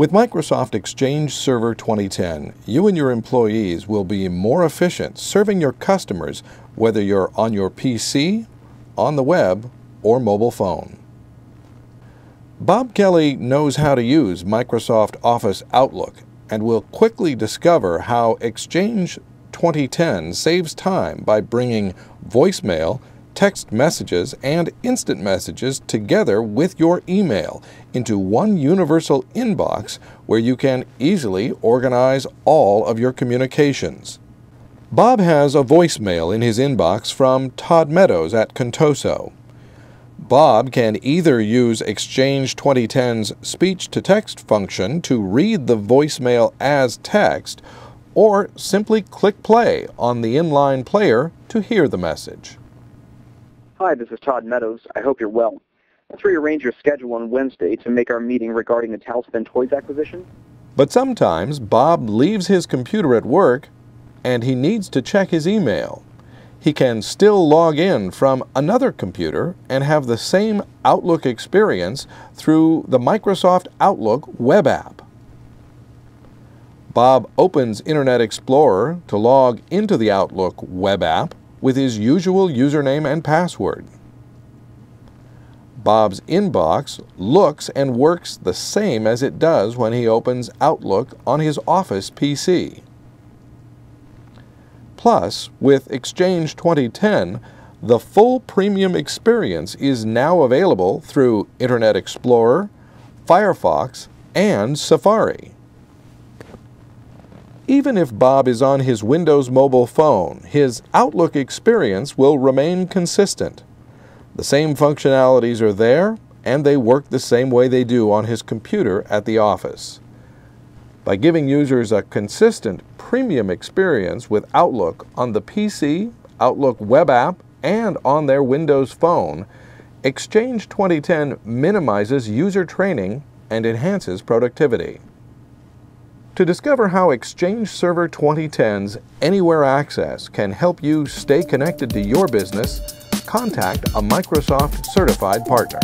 With Microsoft Exchange Server 2010, you and your employees will be more efficient serving your customers whether you're on your PC, on the web, or mobile phone. Bob Kelly knows how to use Microsoft Office Outlook and will quickly discover how Exchange 2010 saves time by bringing voicemail, text messages, and instant messages together with your email into one universal inbox where you can easily organize all of your communications. Bob has a voicemail in his inbox from Todd Meadows at Contoso. Bob can either use Exchange 2010's speech to text function to read the voicemail as text, or simply click play on the inline player to hear the message. Hi, this is Todd Meadows. I hope you're well. Let's rearrange your schedule on Wednesday to make our meeting regarding the Tailspin Toys acquisition. But sometimes Bob leaves his computer at work and he needs to check his email he can still log in from another computer and have the same Outlook experience through the Microsoft Outlook web app. Bob opens Internet Explorer to log into the Outlook web app with his usual username and password. Bob's inbox looks and works the same as it does when he opens Outlook on his Office PC. Plus, with Exchange 2010, the full premium experience is now available through Internet Explorer, Firefox, and Safari. Even if Bob is on his Windows mobile phone, his Outlook experience will remain consistent. The same functionalities are there, and they work the same way they do on his computer at the office. By giving users a consistent premium experience with Outlook on the PC, Outlook web app, and on their Windows phone, Exchange 2010 minimizes user training and enhances productivity. To discover how Exchange Server 2010's Anywhere Access can help you stay connected to your business, contact a Microsoft certified partner.